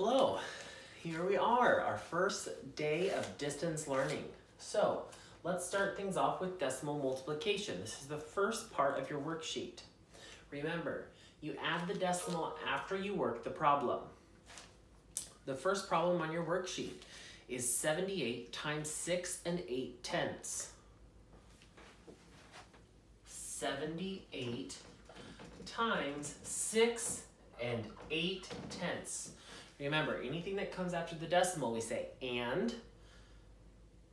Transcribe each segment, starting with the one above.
Hello, here we are, our first day of distance learning. So let's start things off with decimal multiplication. This is the first part of your worksheet. Remember, you add the decimal after you work the problem. The first problem on your worksheet is 78 times 6 and 8 tenths. 78 times 6 and 8 tenths. Remember, anything that comes after the decimal, we say and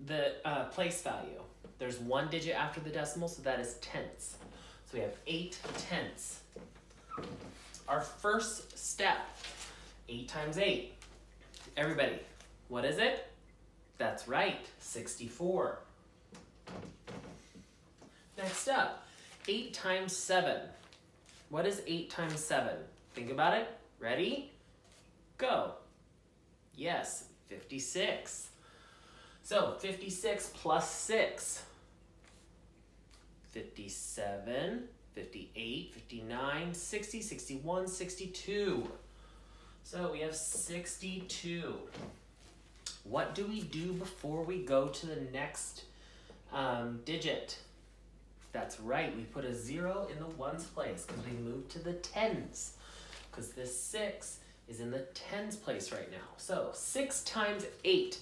the uh, place value. There's one digit after the decimal, so that is tenths. So we have 8 tenths. Our first step, 8 times 8. Everybody, what is it? That's right, 64. Next up, 8 times 7. What is 8 times 7? Think about it. Ready? Go. Yes, 56. So 56 plus 6. 57, 58, 59, 60, 61, 62. So we have 62. What do we do before we go to the next um, digit? That's right, we put a zero in the ones place because we moved to the tens. Because this six is in the tens place right now. So six times eight.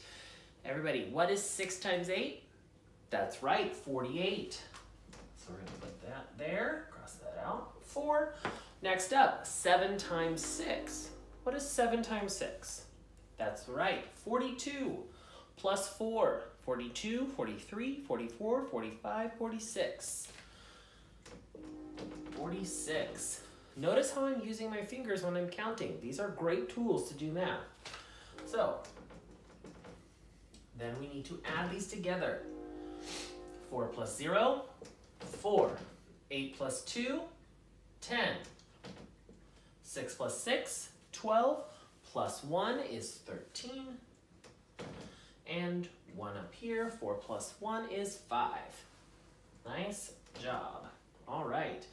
Everybody, what is six times eight? That's right, 48. So we're gonna put that there, cross that out, four. Next up, seven times six. What is seven times six? That's right, 42 plus four. 42, 43, 44, 45, 46. 46. Notice how I'm using my fingers when I'm counting. These are great tools to do math. So, then we need to add these together. 4 plus 0, 4. 8 plus 2, 10. 6 plus 6, 12. Plus 1 is 13. And 1 up here, 4 plus 1 is 5. Nice job. All right.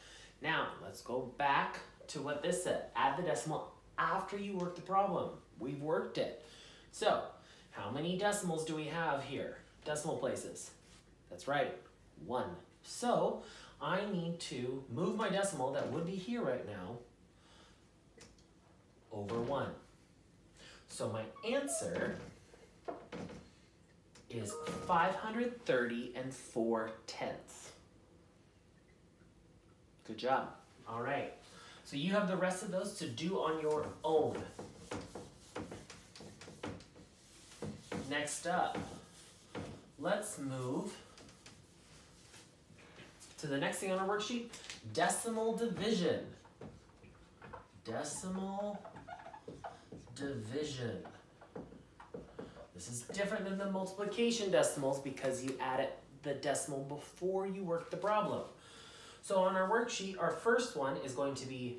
Now, let's go back to what this said. Add the decimal after you work the problem. We've worked it. So, how many decimals do we have here? Decimal places. That's right, one. So, I need to move my decimal that would be here right now over one. So my answer is 530 and 4 tenths. Good job. All right. So you have the rest of those to do on your own. Next up, let's move to the next thing on our worksheet, decimal division. Decimal division. This is different than the multiplication decimals because you added the decimal before you work the problem. So on our worksheet, our first one is going to be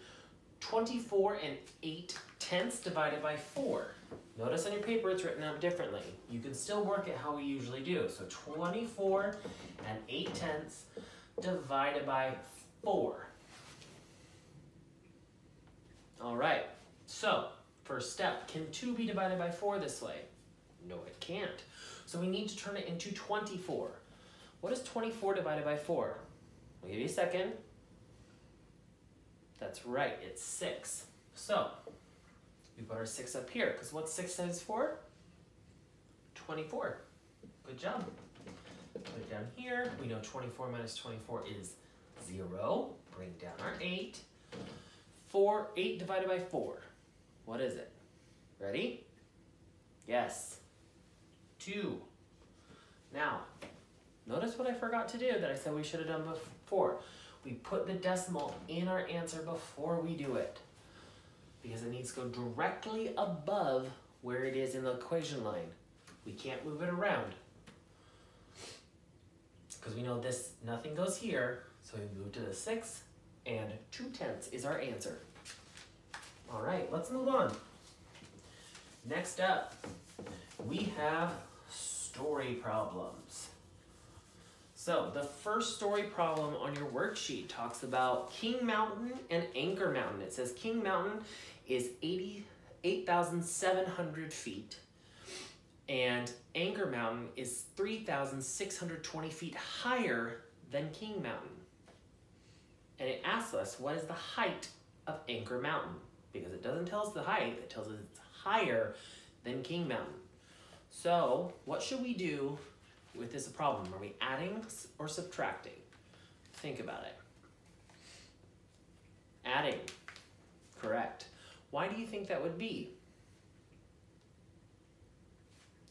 24 and 8 tenths divided by 4. Notice on your paper it's written out differently. You can still work it how we usually do. So 24 and 8 tenths divided by 4. All right, so first step, can 2 be divided by 4 this way? No, it can't. So we need to turn it into 24. What is 24 divided by 4? I'll give you a second. That's right, it's 6. So, we put our 6 up here, because what's 6 times 4? 24. Good job. Put it down here. We know 24 minus 24 is 0. Bring down our 8. 4, 8 divided by 4. What is it? Ready? Yes. 2. Now, notice what I forgot to do that I said we should have done before. We put the decimal in our answer before we do it because it needs to go directly above where it is in the equation line. We can't move it around because we know this, nothing goes here, so we move to the 6 and 2 tenths is our answer. All right, let's move on. Next up, we have story problems. So the first story problem on your worksheet talks about King Mountain and Anchor Mountain. It says King Mountain is 80 8,700 feet. And Anchor Mountain is 3,620 feet higher than King Mountain. And it asks us, what is the height of Anchor Mountain? Because it doesn't tell us the height, it tells us it's higher than King Mountain. So, what should we do with this a problem? Are we adding or subtracting? Think about it. Adding. Correct. Why do you think that would be?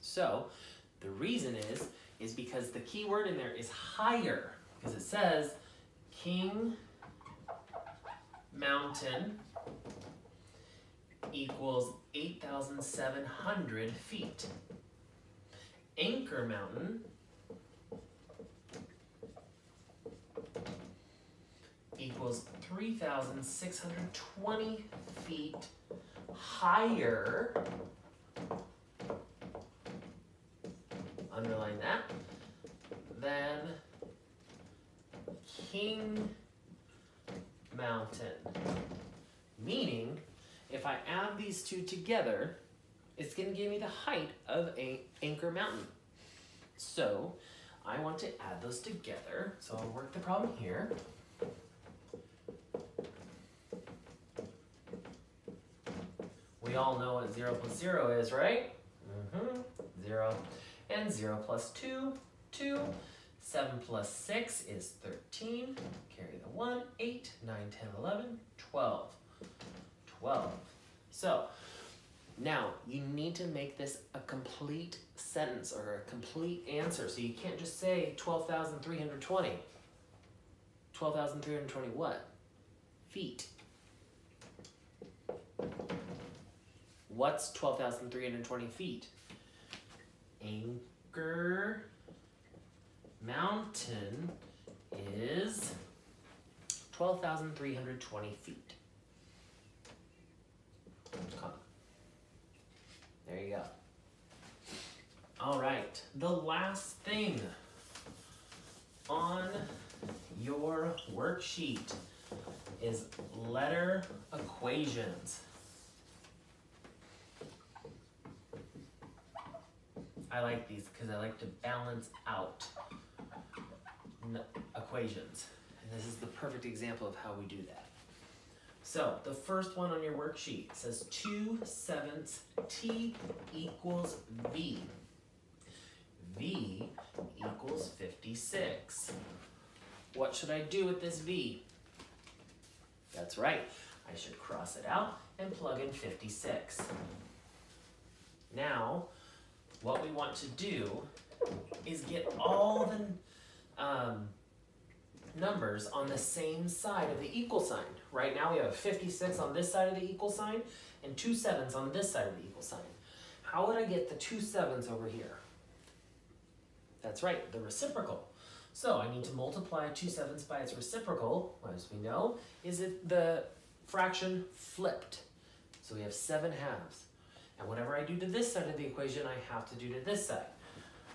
So, the reason is, is because the key word in there is higher. Because it says King Mountain equals 8,700 feet. Anchor Mountain. Equals 3,620 feet higher, underline that, than King Mountain. Meaning, if I add these two together, it's to give me the height of a Anchor Mountain. So, I want to add those together. So I'll work the problem here. We all know what 0 plus 0 is, right? Mm-hmm. 0. And 0 plus 2, 2. 7 plus 6 is 13. Carry the 1, 8, 9, 10, 11, 12. 12. So, now you need to make this a complete sentence or a complete answer. So you can't just say 12,320. 12,320 what? Feet. What's 12,320 feet? Anchor Mountain is 12,320 feet. There you go. All right, the last thing on your worksheet is letter equations. I like these because I like to balance out equations. And this is the perfect example of how we do that. So the first one on your worksheet says 2 sevenths t equals v. v equals 56. What should I do with this v? That's right, I should cross it out and plug in 56. Now, what we want to do is get all the um, numbers on the same side of the equal sign. Right now we have a 56 on this side of the equal sign and two sevens on this side of the equal sign. How would I get the two sevens over here? That's right, the reciprocal. So I need to multiply two sevens by its reciprocal, as we know, is it the fraction flipped. So we have seven halves. And whatever I do to this side of the equation, I have to do to this side.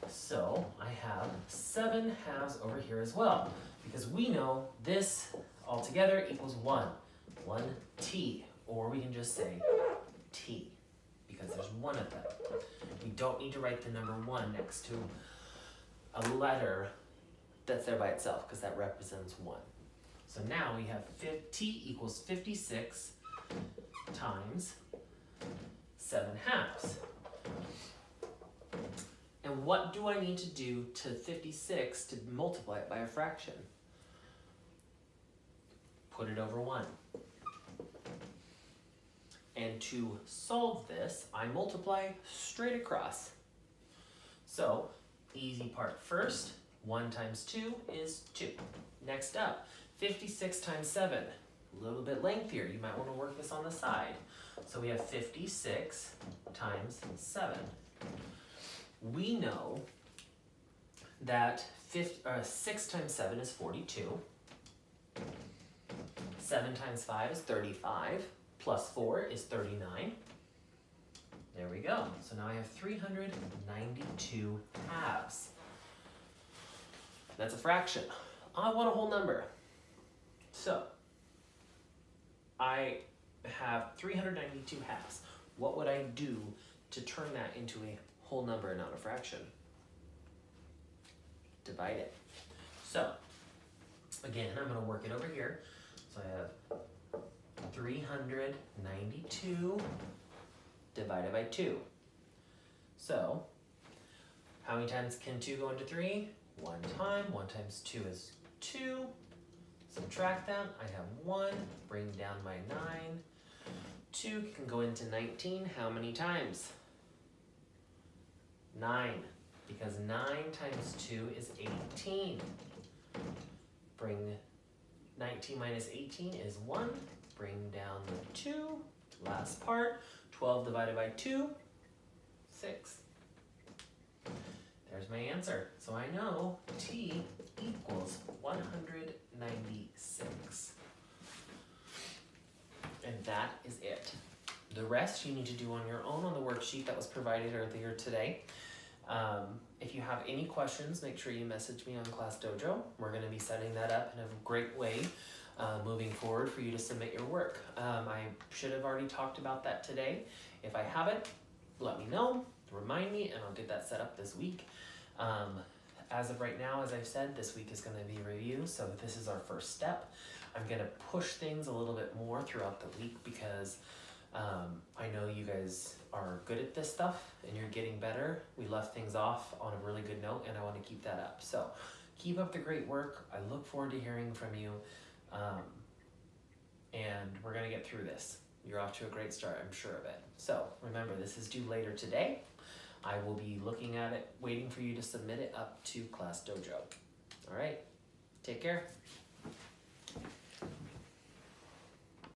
So I have seven halves over here as well, because we know this altogether equals one, one t, or we can just say t, because there's one of them. We don't need to write the number one next to a letter that's there by itself, because that represents one. So now we have 50 equals 56 times 7 halves. And what do I need to do to 56 to multiply it by a fraction? Put it over 1. And to solve this, I multiply straight across. So, easy part first, 1 times 2 is 2. Next up, 56 times 7. A little bit lengthier, you might want to work this on the side. So we have 56 times 7. We know that 50, uh, 6 times 7 is 42. 7 times 5 is 35. Plus 4 is 39. There we go. So now I have 392 halves. That's a fraction. I want a whole number. So, I have 392 halves. what would I do to turn that into a whole number and not a fraction? Divide it. So, again, I'm going to work it over here. So I have 392 divided by 2. So, how many times can 2 go into 3? One time. 1 times 2 is 2. Subtract them. I have 1. Bring down my 9. 2 can go into 19. How many times? 9. Because 9 times 2 is 18. Bring 19 minus 18 is 1. Bring down the 2. Last part. 12 divided by 2, 6. There's my answer. So I know t equals 196. And that is it. The rest you need to do on your own on the worksheet that was provided earlier today. Um, if you have any questions, make sure you message me on Class Dojo. We're going to be setting that up in a great way uh, moving forward for you to submit your work. Um, I should have already talked about that today. If I haven't, let me know, remind me, and I'll get that set up this week. Um, as of right now, as I've said, this week is going to be review, so this is our first step. I'm going to push things a little bit more throughout the week because um, I know you guys are good at this stuff and you're getting better. We left things off on a really good note, and I want to keep that up. So keep up the great work. I look forward to hearing from you. Um, and we're going to get through this. You're off to a great start, I'm sure of it. So remember, this is due later today. I will be looking at it, waiting for you to submit it up to Class Dojo. All right, take care.